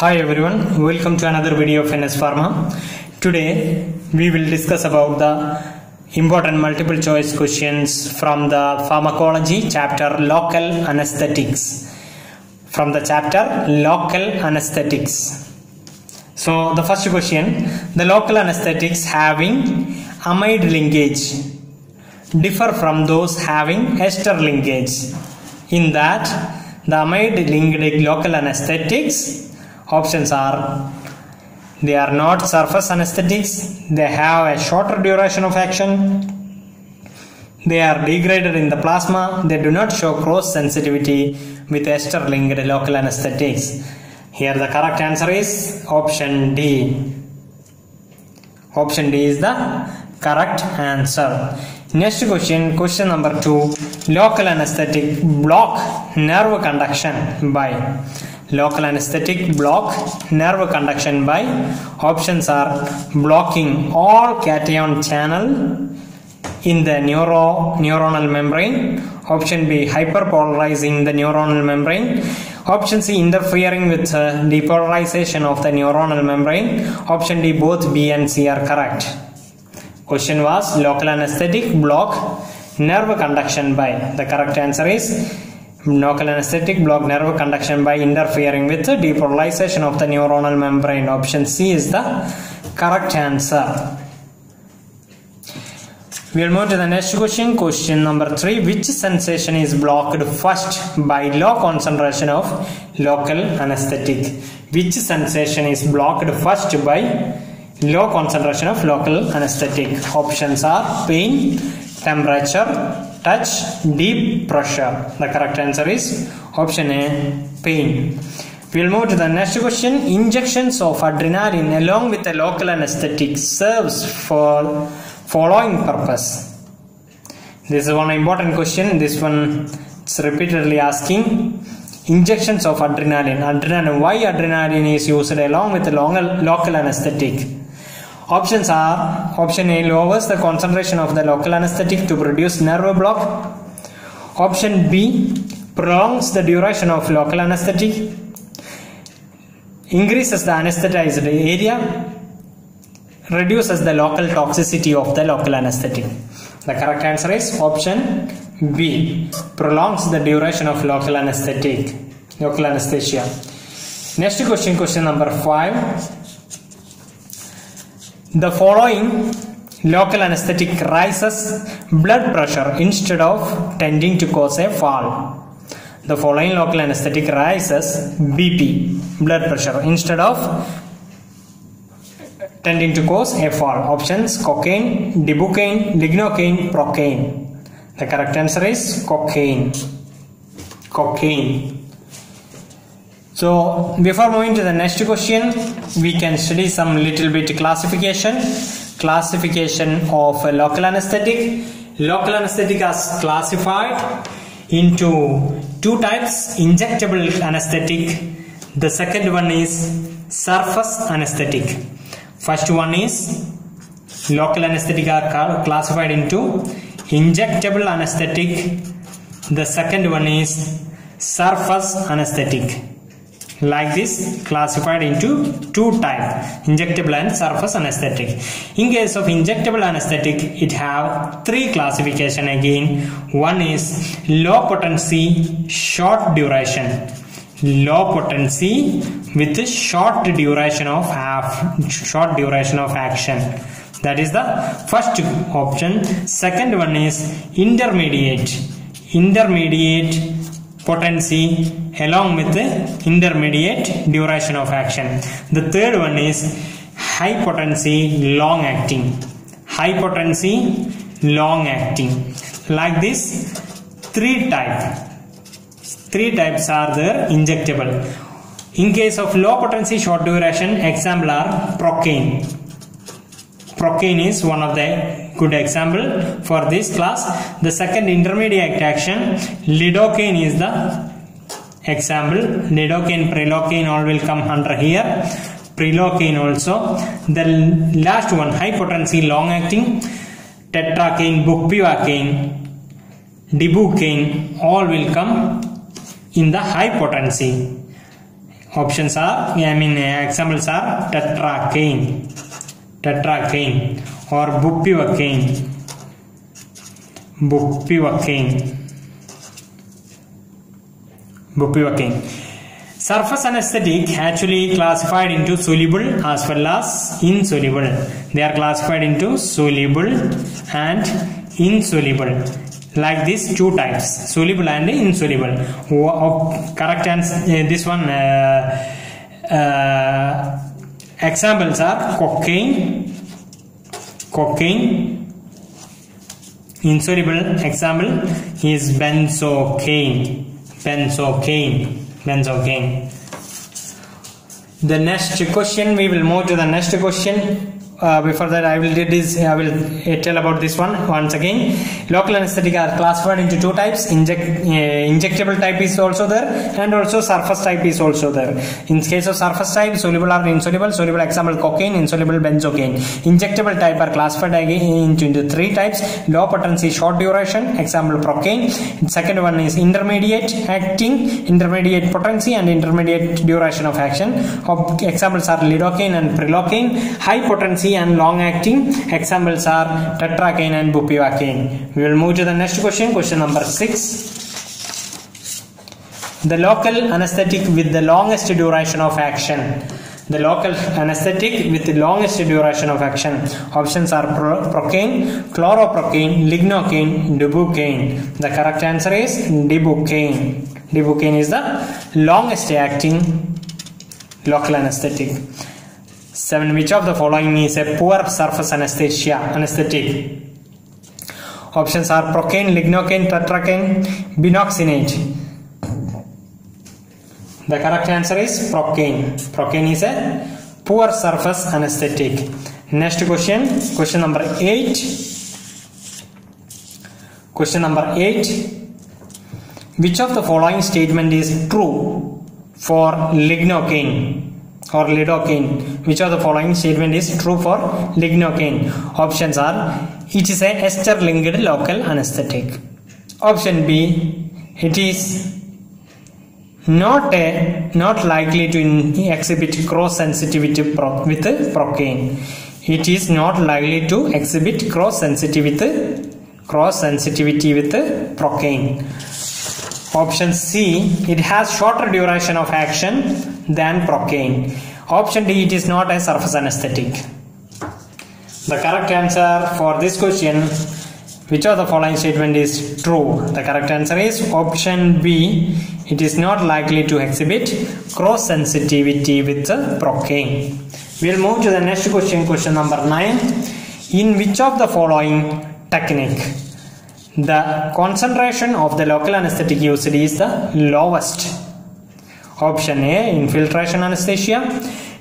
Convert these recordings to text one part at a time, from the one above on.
Hi everyone, welcome to another video of NS Pharma. Today we will discuss about the important multiple choice questions from the pharmacology chapter local anesthetics. From the chapter local anesthetics. So the first question, the local anesthetics having amide linkage differ from those having ester linkage in that the amide linked local anesthetics options are they are not surface anesthetics they have a shorter duration of action they are degraded in the plasma they do not show cross sensitivity with ester linked local anesthetics. Here the correct answer is option d. Option d is the correct answer. Next question question number 2 local anesthetic block nerve conduction by local anesthetic block nerve conduction by options are blocking all cation channel in the neuro neuronal membrane option b hyperpolarizing the neuronal membrane option c interfering with uh, depolarization of the neuronal membrane option d both b and c are correct. Question was local anesthetic block nerve conduction by the correct answer is local anesthetic block nerve conduction by interfering with the depolarization of the neuronal membrane option c is the correct answer We'll move to the next question. Question number three. Which sensation is blocked first by low concentration of local anesthetic? Which sensation is blocked first by low concentration of local anesthetic? Options are pain, temperature, touch, deep pressure. The correct answer is option A, pain. We'll move to the next question. Injections of adrenaline along with a local anesthetic serves for following purpose. This is one important question. This one is repeatedly asking injections of adrenaline. Adrenaline. Why adrenaline is used along with a local anesthetic? Options are option A lowers the concentration of the local anesthetic to produce nerve block. Option B prolongs the duration of local anesthetic, increases the anesthetized area, reduces the local toxicity of the local anesthetic. The correct answer is option B prolongs the duration of local anesthetic, local anesthesia. Next question, question number 5. The following local anesthetic rises blood pressure instead of tending to cause a fall. The following local anesthetic rises BP, blood pressure, instead of tending to cause a fall. Options cocaine, dibucaine, lignocaine, procaine. The correct answer is cocaine. Cocaine. So before moving to the next question, we can study some little bit classification. Classification of local anesthetic. Local anesthetic is classified into two types injectable anesthetic. The second one is surface anesthetic. First one is local anesthetic are classified into injectable anesthetic. The second one is surface anesthetic like this classified into two type injectable and surface anesthetic. In case of injectable anesthetic it have three classification again. One is low potency short duration. Low potency with short duration of short duration of action. That is the first option. Second one is intermediate. Intermediate potency along with the intermediate duration of action. The third one is high potency long acting. High potency long acting. Like this, three type. Three types are there injectable. In case of low potency short duration, example are procaine. Procaine is one of the good example for this class. The second intermediate action, lidocaine is the example. Lidocaine prilocaine all will come under here. Prilocaine also. The last one high potency long acting tetracaine bupivacaine dibucaine all will come in the high potency options are I mean examples are tetracaine. Tetracaine or bupivacaine bupivacaine bupivacaine surface anesthetic actually classified into soluble as well as insoluble they are classified into soluble and insoluble like this two types soluble and insoluble correct answer uh, this one uh, uh, examples are cocaine cocaine insoluble example is benzocaine benzocaine benzocaine the next question we will move to the next question uh, before that I will do this I will uh, tell about this one once again. Local anesthetic are classified into two types. Inject uh, injectable type is also there and also surface type is also there. In case of surface type soluble or insoluble. Soluble example cocaine insoluble benzocaine. Injectable type are classified into, into three types. Low potency short duration example procaine second one is intermediate acting intermediate potency and intermediate duration of action. Examples are lidocaine and prilocaine. High potency and long acting examples are tetracaine and bupivacaine we will move to the next question question number 6 the local anesthetic with the longest duration of action. The local anesthetic with the longest duration of action. Options are pro procaine chloroprocaine lignocaine dibucaine the correct answer is dibucaine dibucaine is the longest acting local anesthetic 7. Which of the following is a poor surface anesthesia anesthetic? Options are procaine, lignocaine, tetracaine, benoxinate. The correct answer is procaine. Procaine is a poor surface anesthetic. Next question, question number 8. Question number 8. Which of the following statement is true for lignocaine? Or lidocaine which of the following statement is true for lignocaine? Options are it is a ester linked local anesthetic. Option b it is not a not likely to exhibit cross sensitivity with procaine. It is not likely to exhibit cross sensitivity with cross sensitivity with procaine. Option C, it has shorter duration of action than procaine. Option D, it is not a surface anesthetic. The correct answer for this question, which of the following statement is true? The correct answer is option B, it is not likely to exhibit cross sensitivity with the procaine. We'll move to the next question, question number 9. In which of the following technique the concentration of the local anesthetic used is the lowest. Option A infiltration anesthesia,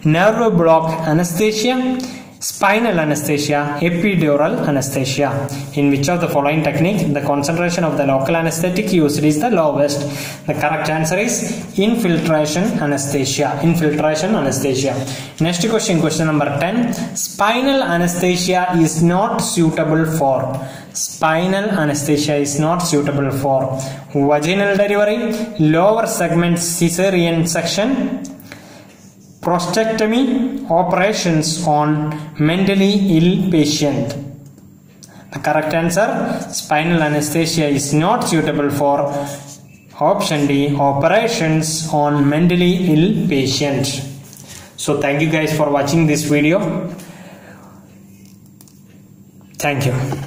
nerve block anesthesia, spinal anesthesia, epidural anesthesia. In which of the following technique the concentration of the local anesthetic used is the lowest? The correct answer is infiltration anesthesia. Infiltration anesthesia. Next question, question number 10. Spinal anesthesia is not suitable for. Spinal anesthesia is not suitable for vaginal delivery, lower segment cesarean section, prostatectomy operations on mentally ill patient. The correct answer spinal anesthesia is not suitable for option D operations on mentally ill patient. So thank you guys for watching this video. Thank you.